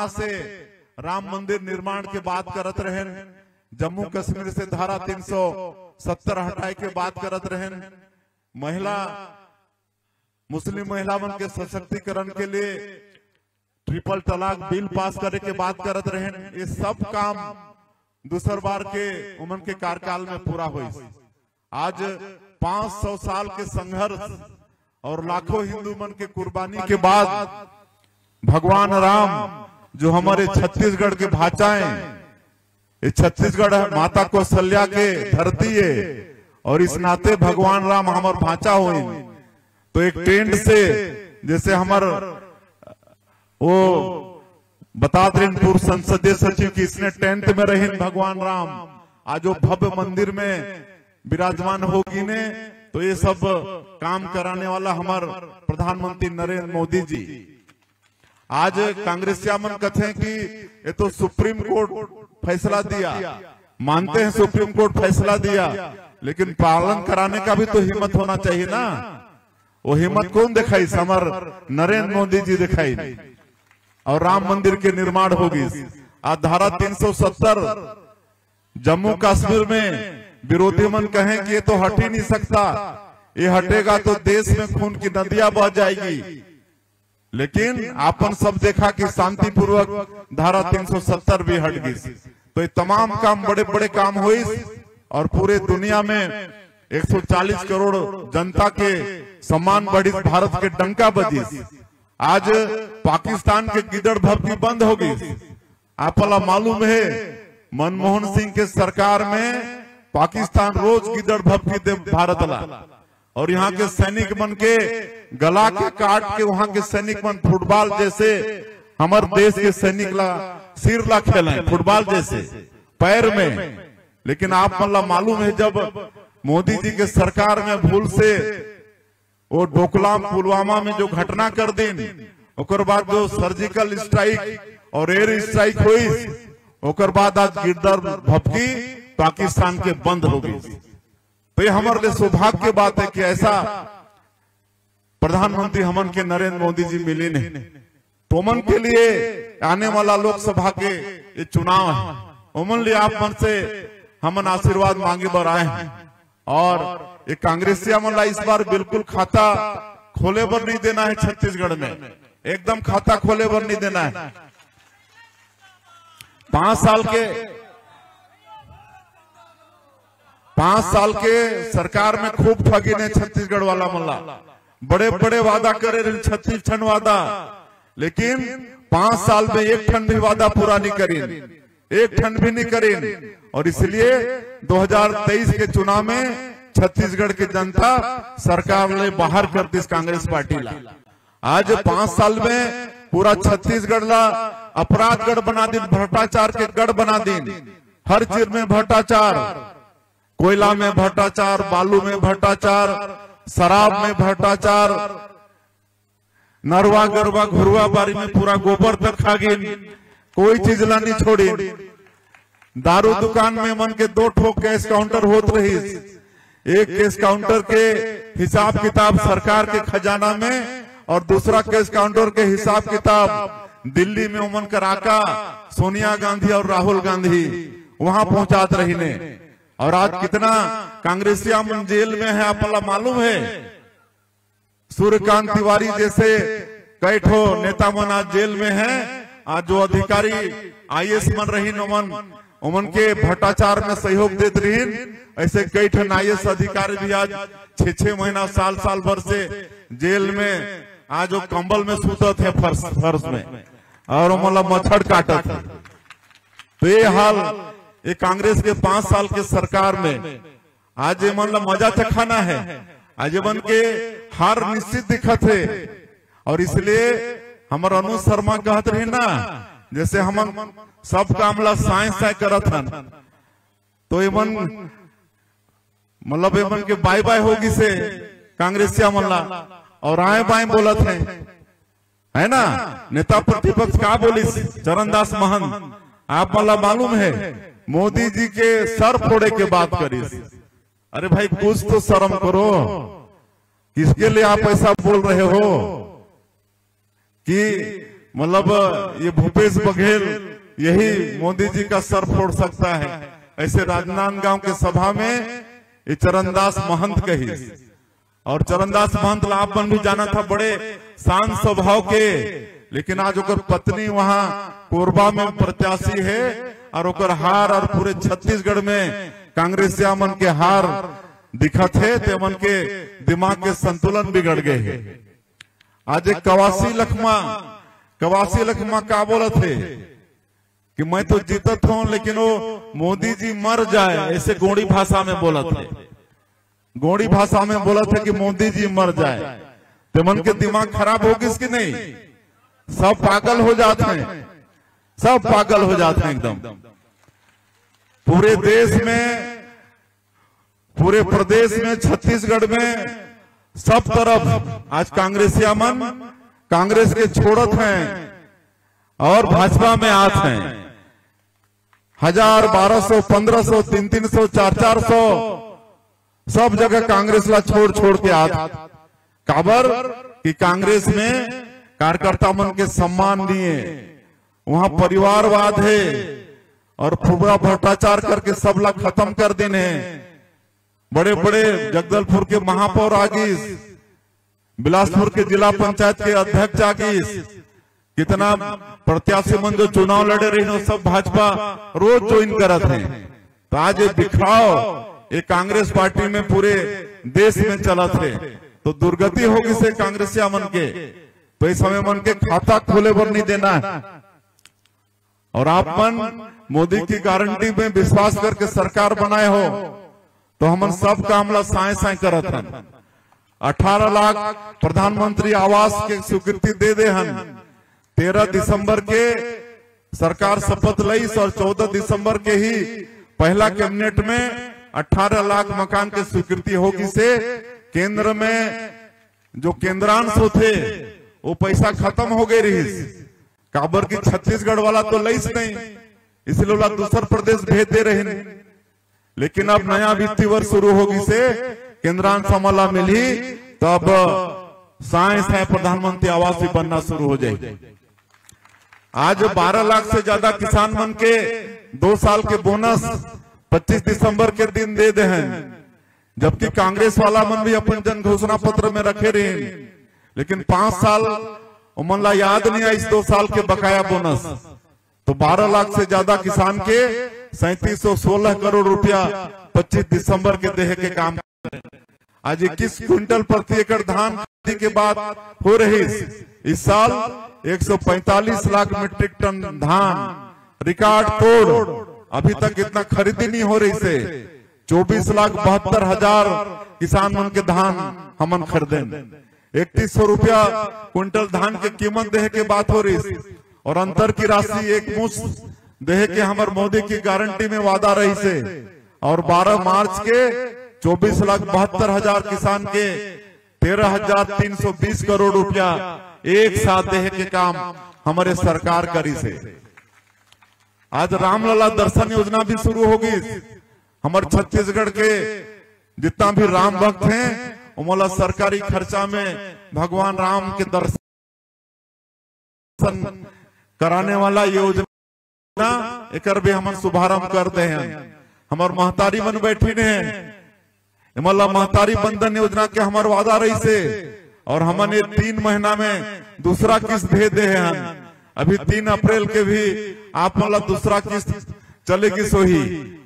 से राम मंदिर निर्माण के बात करत रहे जम्मू कश्मीर से धारा 370 हटाए के बात करत रहे महिला, मुस्लिम महिलावन के सशक्तिकरण के लिए ट्रिपल तलाक बिल पास करे के बात करत रहे ये सब काम दूसर बार के उमन के कार्यकाल में पूरा हुई आज 500 साल के संघर्ष और लाखों हिंदू मन के कुर्बानी के बाद भगवान राम जो हमारे छत्तीसगढ़ के भाषाएँ ये छत्तीसगढ़ माता कौशल्या के धरती है। और इस नाते भगवान राम हमार भाषा हुई तो एक टेंट से जैसे हमार, वो बता पूर्व संसदीय सचिव की इसने टेंट में रहे भगवान राम। आज वो भव्य मंदिर में विराजमान होगी ने। तो ये सब काम कराने वाला हमार प्रधानमंत्री नरेंद्र मोदी जी। आज कांग्रेसिया मन कथे कि ये तो सुप्रीम कोर्ट फैसला दिया। मानते हैं सुप्रीम कोर्ट फैसला दिया। लेकिन पालन कराने का भी तो हिम्मत होना चाहिए ना। वो हिम्मत कौन दिखाई? समर नरेंद्र मोदी जी दिखाई। और राम मंदिर के निर्माण होगी। आज धारा 370 जम्मू कश्मीर में विरोधी मन कहें कि ये तो हट ही नहीं सकता। ये हटेगा तो देश में खून की नदियाँ बह जाएगी। लेकिन आपन सब देखा कि शांति पूर्वक धारा 370 भी हट गई। तो ये तमाम काम बड़े बड़े काम हुई और पूरे दुनिया में 140 करोड़ जनता के सम्मान बढ़ी भारत के डंका बजी आज पाकिस्तान के गिदड़ भपकी बंद हो गई। आपला मालूम है मनमोहन सिंह के सरकार में पाकिस्तान रोज गिदड़ भपकी दे भारत ला और यहाँ के सैनिक मन के, गला के काट के वहाँ के सैनिक मन फुटबॉल जैसे हमारे देश के सैनिक ला सिर ला खेले, फुटबॉल जैसे, पैर में। लेकिन आप मतलब मालूम है जब मोदी जी के सरकार में भूल से वो डोकलाम पुलवामा में जो घटना कर दिन, ओकर बाद जो सर्जिकल स्ट्राइक और एयर स्ट्राइक हुई, ओकर बाद आज गिरदर भपकी पाकिस्तान के बंद हो गई। तो ये हमारे लिए सौभाग्य की बात है कि ऐसा प्रधानमंत्री हमन के नरेंद्र मोदी जी मिले नहीं। तो उमन के लिए आने वाला लोकसभा के ये चुनाव है। उमन लिए आप मन से हमन आशीर्वाद मांगे बर आए हैं। और ये कांग्रेसिया मला इस बार बिल्कुल खाता खोले पर नहीं देना है छत्तीसगढ़ में। एकदम खाता खोले पर नहीं देना है। पाँच साल के पाँच साल के सरकार में खूब ठगी ने छत्तीसगढ़ वाला मल्ला बड़े बड़े वादा करे छत्तीस ठन वादा। लेकिन पाँच साल में एक ठन भी वादा पूरा नहीं करी एक ठन भी नहीं करी और इसलिए 2023 के चुनाव में छत्तीसगढ़ की जनता सरकार ने बाहर कर दी कांग्रेस पार्टी ला। आज पाँच साल में पूरा छत्तीसगढ़ ला अपराध गढ़ बना दी, भ्रष्टाचार के गढ़ बना दी। हर चीज़ में भ्रष्टाचार। कोयला में भ्रष्टाचार, बालू में भ्रष्टाचार, शराब में भ्रष्टाचार, नरवा गरवा घुरवा बारी में पूरा गोबर तक खा गई कोई चीज़ ला नहीं छोड़ी दारू दुकान में मन के दो ठोक कैश काउंटर होत रही एक केस काउंटर के हिसाब किताब सरकार के खजाना में और दूसरा केस काउंटर के हिसाब किताब। दिल्ली में उमन कराका सोनिया गांधी और राहुल गांधी, वहाँ पहुंचात रही ने और आज कितना कांग्रेसिया मन जेल में है आपला मालूम है? सूर्यकांत तिवारी जैसे कई ठो नेता मन आज जेल में है। आज जो अधिकारी आईएएस मन रही नमन उमन के भ्रष्टाचार में सहयोग देते रही ऐसे कई ठन आईएएस अधिकारी भी आज छह छह महीना साल साल भर से जेल में, आज वो कंबल में सूतत है फर्श में। और मतलब मच्छर काटत तो ये हाल ये कांग्रेस के पाँच साल के सरकार में आज ये मतलब मज़ा चखाना है। आज मन के हार निश्चित दिखत है। और इसलिए हमारे अनु शर्मा कहत रही ना जैसे हम सब काम ला साइंस साइ करत हन। तो एमन मतलब एमन के बाय बाय होगी से कांग्रेसिया मल्ला और आए बाएँ बोलत है। है। ना? नेता प्रतिपक्ष का बोली चरणदास महन आप मला मालूम है। मोदी जी के सर फोड़े के बात करी अरे भाई, कुछ तो शर्म करो। किसके लिए आप ऐसा बोल रहे हो? कि मतलब ये भूपेश बघेल, यही मोदी जी का सर फोड़ सकता है। ऐसे राजनांदगांव के सभा में ये चरणदास महंत कही। और चरणदास महंत लाभन भी जाना था बड़े शांत स्वभाव के। लेकिन आज ओकर पत्नी वहाँ कोरबा में प्रत्याशी है और ओकर हार और पूरे छत्तीसगढ़ में कांग्रेसिया मन के हार दिखत है, ते मन के दिमाग के संतुलन बिगड़ गए है। आज एक कवासी लखमा कवासी लखमा का बोलत है कि मैं तो जीतत हूँ, लेकिन वो मोदी जी मर जाए, ऐसे गोड़ी भाषा में बोलत है। गोड़ी भाषा में बोलत है कि मोदी जी मर जाए तो मन के दिमाग खराब होगी कि नहीं? सब पागल हो जाते हैं। सब पागल हो जाते हैं एकदम। पूरे देश में, पूरे प्रदेश में, छत्तीसगढ़ में सब तरफ़, आज कांग्रेसिया मन कांग्रेस के छोड़त हैं और भाजपा में आत हैं। हज़ार बारह सौ, पंद्रह सौ, तीन तीन सौ, चार चार सौ सब जगह कांग्रेस ला छोड़ छोड़ के आत। काबर कि कांग्रेस में कार्यकर्ता मन के सम्मान दिए वहाँ परिवारवाद है और पूरा भ्रष्टाचार करके सब ला खत्म कर देने बड़े बड़े जगदलपुर के महापौर आगिस बिलासपुर के जिला पंचायत के अध्यक्ष आगिस। कितना प्रत्याशी मन जो चुनाव लड़े रहे हैं सब भाजपा रोज ज्वाइन करत हैं। तो आज ये दिखाओ ये कांग्रेस पार्टी में पूरे देश में चलत है तो दुर्गति होगी से कांग्रेसिया मन के। तो इस समय मन के खाता खोले पर नहीं देना है। और आप मन मोदी की गारंटी में विश्वास करके सरकार बनाए हो तो हम सब साए साए करत हन। अठारह लाख प्रधानमंत्री आवास के स्वीकृति दे दे हन। तेरह दिसंबर के सरकार शपथ लई और चौदह दिसंबर के ही पहला कैबिनेट में 18 लाख मकान के स्वीकृति होगी से केंद्र में जो केंद्रांश होते, वो पैसा खत्म हो गई रही काबर की छत्तीसगढ़ वाला तो लईस नहीं इसलिए वाला दूसर प्रदेश भेज दे रहे। लेकिन अब नया वित्तीय वर्ष शुरू होगी से केंद्रांश हमला मिली तब साइंस है प्रधानमंत्री आवास भी बनना शुरू हो जाए आज 12 लाख से ज़्यादा किसान मन के दो साल के बोनस 25 दिसंबर के दिन दे दे हैं। जबकि कांग्रेस वाला मन भी अपन जन घोषणा पत्र में रखे रहे। लेकिन पाँच साल उमन ला याद नहीं आई इस दो साल के बकाया बोनस। तो 12 लाख से ज़्यादा किसान के सैतीस सोलह करोड़ रुपया 25 दिसंबर के देह के काम आज इक्कीस क्विंटल प्रति एकड़ धान के बाद हो रही इस साल 145 लाख मीट्रिक टन धान रिकॉर्ड तोड़। अभी तक इतना खरीदी नहीं हो रही से 24 लाख बहत्तर हज़ार किसान मन के धान हमन खरीदे। इकतीस सौ रुपया क्विंटल धान के कीमत देह के बात हो रही और अंतर की राशि एक मुश्त देह के हमार मोदी की गारंटी में वादा रही से। और 12 मार्च के 24 लाख बहत्तर हज़ार किसान के तेरह हज़ार तीन सौ बीस करोड़ रुपया एक साथ देह के काम हमारे सरकार करी से। आज रामलला दर्शन योजना भी शुरू होगी। हमारे छत्तीसगढ़ के जितना भी राम भक्त हैं उमला सरकारी खर्चा में भगवान राम के दर्शन कराने वाला योजना एक भी हम शुभारंभ करते हैं। हमार महतारी बन बैठी ने मतलब महतारी बंधन योजना के हमार वादा रही से, और हमने तीन महीना में दूसरा किस्त दे दे हैं। अभी तीन अप्रैल के भी आप मतलब दूसरा किस्त चलेगी सोही,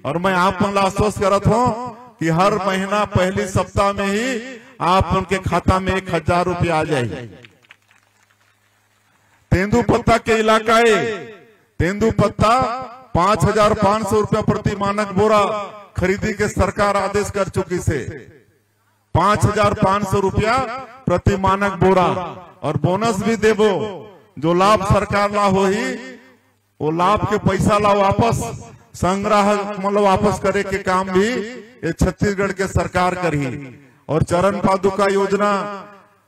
और मैं आप मतलब आश्वस्त करत हूँ कि हर महीना पहली सप्ताह में ही आप उनके खाता में एक हज़ार रुपया आ जाए तेंदु पत्ता के इलाकाए तेंदु पत्ता पाँच हज़ार पाँच सौ रुपया प्रति मानक बोरा खरीदी के सरकार आदेश कर चुकी से। पाँच हज़ार पाँच सौ रुपया प्रति मानक बोरा। और बोनस भी देबो जो लाभ सरकार ला हो ही वो लाभ के पैसा ला वापस। संग्रह मतलब वापस करे के काम भी ये छत्तीसगढ़ के सरकार करी और चरण पादुका योजना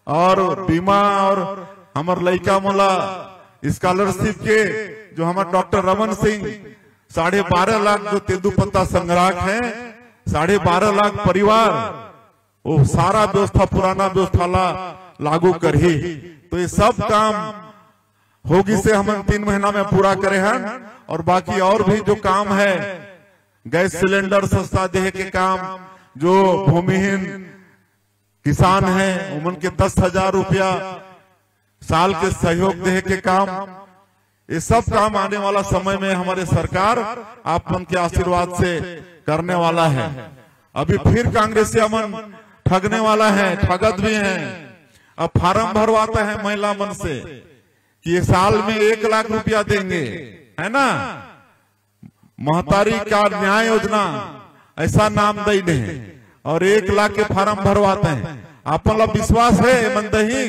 और बीमा और हमार लड़का मोला स्कॉलरशिप के जो हमारे डॉक्टर रमन सिंह, साढ़े बारह लाख जो तेंदुपत्ता संग्राहक है, साढ़े बारह लाख परिवार, वो सारा व्यवस्था, पुराना व्यवस्था ला लागू कर ही। तो ये सब काम होगी से हम तीन महीना में पूरा करे हैं? और बाकी और भी जो काम है गैस सिलेंडर सस्ता देह के काम जो भूमिहीन किसान है उमन के दस हज़ार रुपया साल के सहयोग देहे के काम ये सब काम आने वाला समय में हमारे सरकार आप के आशीर्वाद से करने वाला है। अभी फिर कांग्रेस अमन ठगने वाला है ठगत भी है। अब फार्म भरवाता है महिला मन से। कि ये साल में एक लाख रुपया देंगे। है ना? महतारी का न्याय योजना ऐसा नाम दई नहीं और एक लाख के फार्म भरवाते हैं। आप विश्वास है मन दही